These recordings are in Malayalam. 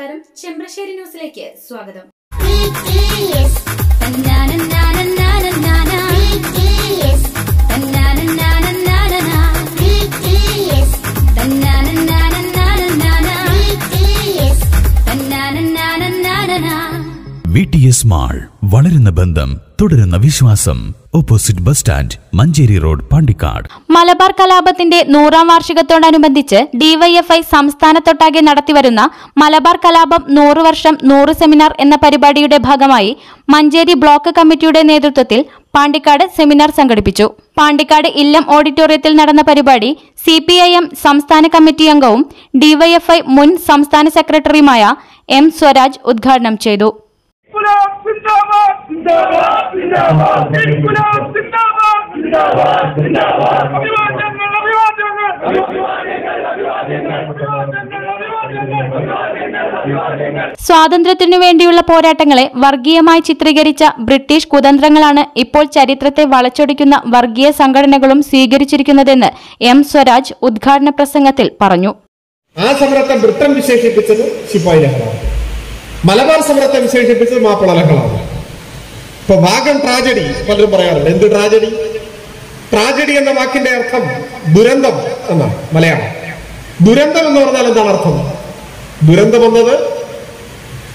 നമസ്കാരം. ചെമ്പ്രശ്ശേരി ന്യൂസിലേക്ക് സ്വാഗതം. വി ടി എസ് മാൾ വളരുന്ന ബന്ധം തുടരുന്ന വിശ്വാസം. Opposite bus stand Manjeri road Pandikkad. Malabar കലാപത്തിന്റെ നൂറാം വാർഷികത്തോടനുബന്ധിച്ച് ഡിവൈഎഫ്ഐ സംസ്ഥാനത്തൊട്ടാകെ നടത്തിവരുന്ന മലബാർ കലാപം നൂറ് വർഷം നൂറ് സെമിനാർ എന്ന പരിപാടിയുടെ ഭാഗമായി മഞ്ചേരി ബ്ലോക്ക് കമ്മിറ്റിയുടെ നേതൃത്വത്തിൽ പാണ്ടിക്കാട് സെമിനാർ സംഘടിപ്പിച്ചു. പാണ്ടിക്കാട് ഇല്ലം ഓഡിറ്റോറിയത്തിൽ നടന്ന പരിപാടി സി പി ഐ എം സംസ്ഥാന കമ്മിറ്റി അംഗവും ഡിവൈഎഫ്ഐ മുൻ സംസ്ഥാന സെക്രട്ടറിയുമായ എം സ്വരാജ് ഉദ്ഘാടനം ചെയ്തു. സിന്ദാബാദ് സിന്ദാബാദ് സിന്ദാബാദ് ഇൻകുലാബ് സിന്ദാബാദ് സിന്ദാബാദ് സിന്ദാബാദ് അഭിവാദ്യങ്ങൾ. അഭിവാദ്യങ്ങൾ സ്വാതന്ത്ര്യത്തിനു വേണ്ടിയുള്ള പോരാട്ടങ്ങളെ വർഗീയമായി ചിത്രീകരിച്ച ബ്രിട്ടീഷ് കുതന്ത്രങ്ങളാണ് ഇപ്പോൾ ചരിത്രത്തെ വളച്ചൊടിക്കുന്ന വർഗീയ സംഘടനകളും സ്വീകരിച്ചിരിക്കുന്നതെന്ന് എം സ്വരാജ് ഉദ്ഘാടന പ്രസംഗത്തിൽ പറഞ്ഞു. ആ സമരത്തെ ബ്രിട്ടൻ വിശേഷിപ്പിച്ചത് ശിപ്പായി ലഹളാണ് മലബാർ സമരത്തെ വിശേഷിപ്പിച്ചത് മാപ്പിള ലഹളാണ് ഇപ്പൊ വാഗൺ ട്രാജഡി പലരും പറയാറുണ്ട്. എന്ത് ട്രാജഡി? ട്രാജഡി എന്ന വാക്കിന്റെ അർത്ഥം ദുരന്തം എന്നാണ് മലയാളം. ദുരന്തം എന്ന് പറഞ്ഞാൽ എന്താണ് അർത്ഥം? ദുരന്തം എന്നത്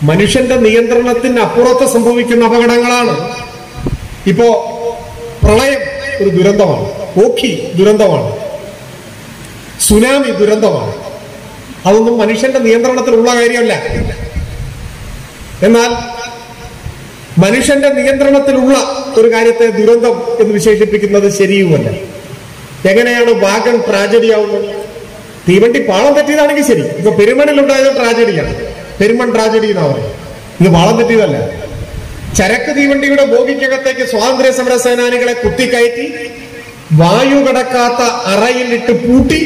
മനുഷ്യന്റെ നിയന്ത്രണത്തിന് അപ്പുറത്ത് സംഭവിക്കുന്ന അപകടങ്ങളാണ്. ഇപ്പോ പ്രളയം ഒരു ദുരന്തമാണ്. ഓഖി ദുരന്തമാണ്. സുനാമി ദുരന്തമാണ്. അതൊന്നും മനുഷ്യന്റെ നിയന്ത്രണത്തിലുള്ള കാര്യമല്ല. എന്നാൽ മനുഷ്യന്റെ നിയന്ത്രണത്തിലുള്ള ഒരു കാര്യത്തെ ദുരന്തം എന്ന് വിശേഷിപ്പിക്കുന്നത് ശരിയുമല്ല. എങ്ങനെയാണ് വാഗൺ ട്രാജഡി ആവുന്നത്? തീവണ്ടി പാളം തെറ്റിയതാണെങ്കിൽ ശരി. ഇപ്പൊ പെരുമണിൽ പെരുമണിലുണ്ടായത് ട്രാജഡിയാണ് പെരുമൺ ട്രാജഡി എന്നാ പറയുക ഇത് പാളം തെറ്റിയതല്ല. ചരക്ക് തീവണ്ടിയുടെ ബോഗിക്കകത്തേക്ക് സ്വാതന്ത്ര്യ സമര സേനാനികളെ കുത്തിക്കയറ്റി വായു കടക്കാത്ത അറയിൽ ഇട്ട് പൂട്ടി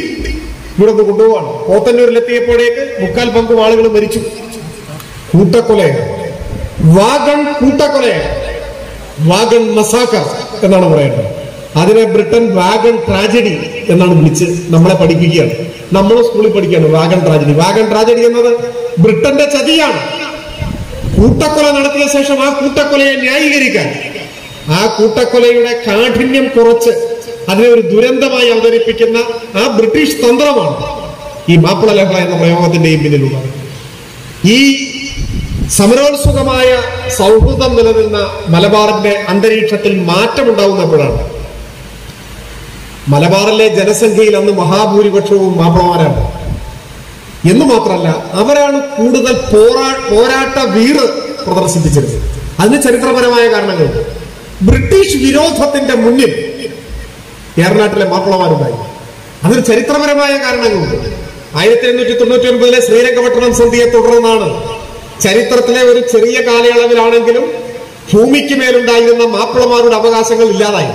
ഇവിടെ കൊണ്ടുപോവാണ്. പോത്തന്നൂരിലെത്തിയപ്പോഴേക്ക് മുക്കാൽ പങ്കും ആളുകൾ മരിച്ചു. കൂട്ടക്കൊലയാണ്. വാഗൺ കൂട്ടക്കൊലയാണ് വാഗൺ മസാക്കർ എന്നാണ് പറയേണ്ടത് അതിനെ ബ്രിട്ടൻ വാഗൺ ട്രാജഡി എന്നാണ് വിളിച്ച് നമ്മളെ പഠിപ്പിക്കുകയാണ്. നമ്മൾ സ്കൂളിൽ പഠിക്കുകയാണ് വാഗൺ ട്രാജഡി. വാഗൺ ട്രാജഡി എന്നത് ബ്രിട്ടന്റെ ചതിയാണ്. കൂട്ടക്കൊല നടത്തിയ ശേഷം ആ കൂട്ടക്കൊലയെ ന്യായീകരിക്കാൻ ആ കൂട്ടക്കൊലയുടെ കാഠിന്യം കുറച്ച് അതിനെ ഒരു ദുരന്തമായി അവതരിപ്പിക്കുന്ന ആ ബ്രിട്ടീഷ് തന്ത്രമാണ് ഈ മാപ്പിള ലഹള എന്ന പ്രയോഗത്തിന്റെയും പിന്നിലുള്ളത്. ഈ സമരോത്സുകമായ സൗഹൃദം നിലനിന്ന മലബാറിന്റെ അന്തരീക്ഷത്തിൽ മാറ്റമുണ്ടാവുന്നപ്പോഴാണ് മലബാറിലെ ജനസംഖ്യയിൽ അന്ന് മഹാഭൂരിപക്ഷവും മാപ്പിളമാരാണ് എന്ന് മാത്രമല്ല അവരാണ് കൂടുതൽ പോരാ പോരാട്ട വീറ് പ്രദർശിപ്പിച്ചിരുന്നത്. അതിന് ചരിത്രപരമായ കാരണങ്ങളുണ്ട് ബ്രിട്ടീഷ് വിരോധത്തിന്റെ മുന്നിൽ കേരളത്തിലെ മാപ്പിളമാരുണ്ടായി അതിന് ചരിത്രപരമായ കാരണങ്ങളുണ്ട്. ആയിരത്തി എണ്ണൂറ്റി തൊണ്ണൂറ്റി ഒൻപതിലെ ശ്രീരംഗപട്ടണം സന്ധിയെ തുടർന്നാണ് ചരിത്രത്തിലെ ഒരു ചെറിയ കാലയളവിലാണെങ്കിലും ഭൂമിക്ക് മേലുണ്ടായിരുന്ന മാപ്പിളമാരുടെ അവകാശങ്ങൾ ഇല്ലാതായി.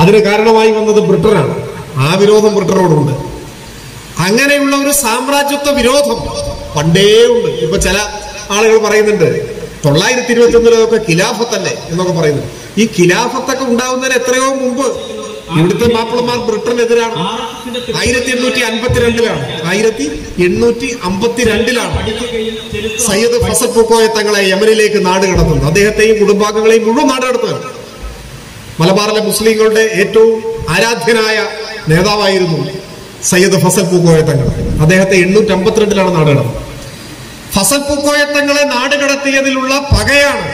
അതിന് കാരണമായി വന്നത് ബ്രിട്ടനാണ്. ആ വിരോധം ബ്രിട്ടനോടുണ്ട്. അങ്ങനെയുള്ള ഒരു സാമ്രാജ്യത്വ വിരോധം പണ്ടേ ഉണ്ട്. ഇപ്പൊ ചില ആളുകൾ പറയുന്നുണ്ട് തൊള്ളായിരത്തി ഇരുപത്തി ഒന്നിലൊക്കെ ഖിലാഫത്തല്ലേ എന്നൊക്കെ പറയുന്നു. ഈ ഖിലാഫത്തൊക്കെ ഉണ്ടാവുന്നതിന് എത്രയോ മുമ്പ് ഇവിടുത്തെ മാപ്പിളമാർ ബ്രിട്ടനെതിരാണ്. ആയിരത്തി എണ്ണൂറ്റി അൻപത്തിരണ്ടിലാണ് ആയിരത്തി എണ്ണൂറ്റി അമ്പത്തിരണ്ടിലാണ് സയ്യദ് ഫസൽ പൂക്കോയ തങ്ങളെ യമനിലേക്ക് നാട് കടത്തുന്നത് അദ്ദേഹത്തെയും കുടുംബാംഗങ്ങളെയും മുഴുവൻ നാട് കടത്തുകയാണ് മലബാറിലെ മുസ്ലിങ്ങളുടെ ഏറ്റവും ആരാധ്യനായ നേതാവായിരുന്നു സയ്യദ് ഫസൽ പൂക്കോയ തങ്ങൾ. അദ്ദേഹത്തെ എണ്ണൂറ്റി അമ്പത്തിരണ്ടിലാണ് നാട് കടന്നത്. ഫസൽ പൂക്കോയ തങ്ങളെ നാട് കടത്തിയതിലുള്ള പകയാണ്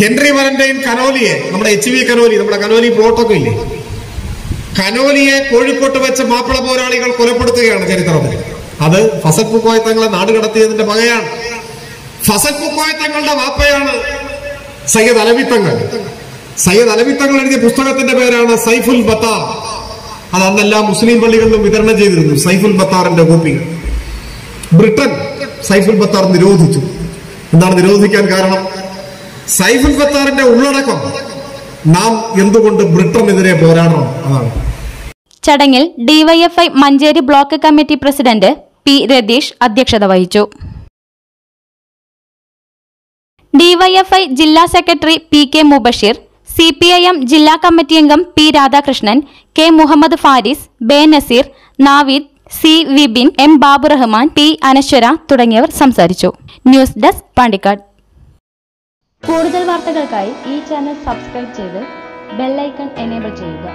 ഹെൻറി വരന്റെയും കനോലിയെ നമ്മുടെ എച്ച് വി കനോലി നമ്മുടെ കനോലി പ്ലോട്ടൊക്കെ ഇല്ലേ? കനോലിയെ കോഴിക്കോട്ട് വെച്ച് മാപ്പിള പോരാളികൾ കൊലപ്പെടുത്തുകയാണ് ചരിത്രത്തിൽ അത് ഫസൽ പൂക്കോയ തങ്ങളെ നാട് കടത്തിയതിന്റെ പകയാണ് ഫസൽ പൂക്കോയ തങ്ങളുടെ വാപ്പയാണ് സയ്യദ് അലവിത്തങ്ങൾ സയ്യദ് അലവിത്തങ്ങൾ എഴുതിയ പുസ്തകത്തിന്റെ പേരാണ് സൈഫുൽ ബത്താർ. അത് അന്നെല്ലാം മുസ്ലിം പള്ളികളിലും വിതരണം ചെയ്തിരുന്നു സൈഫുൽ ബത്താറിന്റെ കോപ്പി. ബ്രിട്ടൻ സൈഫുൽ ബത്താർ നിരോധിച്ചു. എന്താണ് നിരോധിക്കാൻ കാരണം? സൈഫുൽ ബത്താറിന്റെ ഉള്ളടക്കം നാം എന്തുകൊണ്ട് ബ്രിട്ടനെതിരെ പോരാടണം അതാണ്. ചടങ്ങിൽ DYFI Manjeri block committee president P Ratheesh അധ്യക്ഷത വഹിച്ചു. ഡിവൈഎഫ്ഐ ജില്ലാ secretary P K Mubasheer C P I M ജില്ലാ കമ്മിറ്റി അംഗം പി രാധാകൃഷ്ണൻ കെ മുഹമ്മദ് ഫാരിസ് ബെ Naseer Navid C Vibin M Baburahman P Anaswara തുടങ്ങിയവർ സംസാരിച്ചു. News desk Pandikkad. കൂടുതൽ വാർത്തകൾക്കായി ഈ ചാനൽ സബ്സ്ക്രൈബ് ചെയ്ത് ബെല്ലൈക്കൺ എനേബിൾ ചെയ്യുക.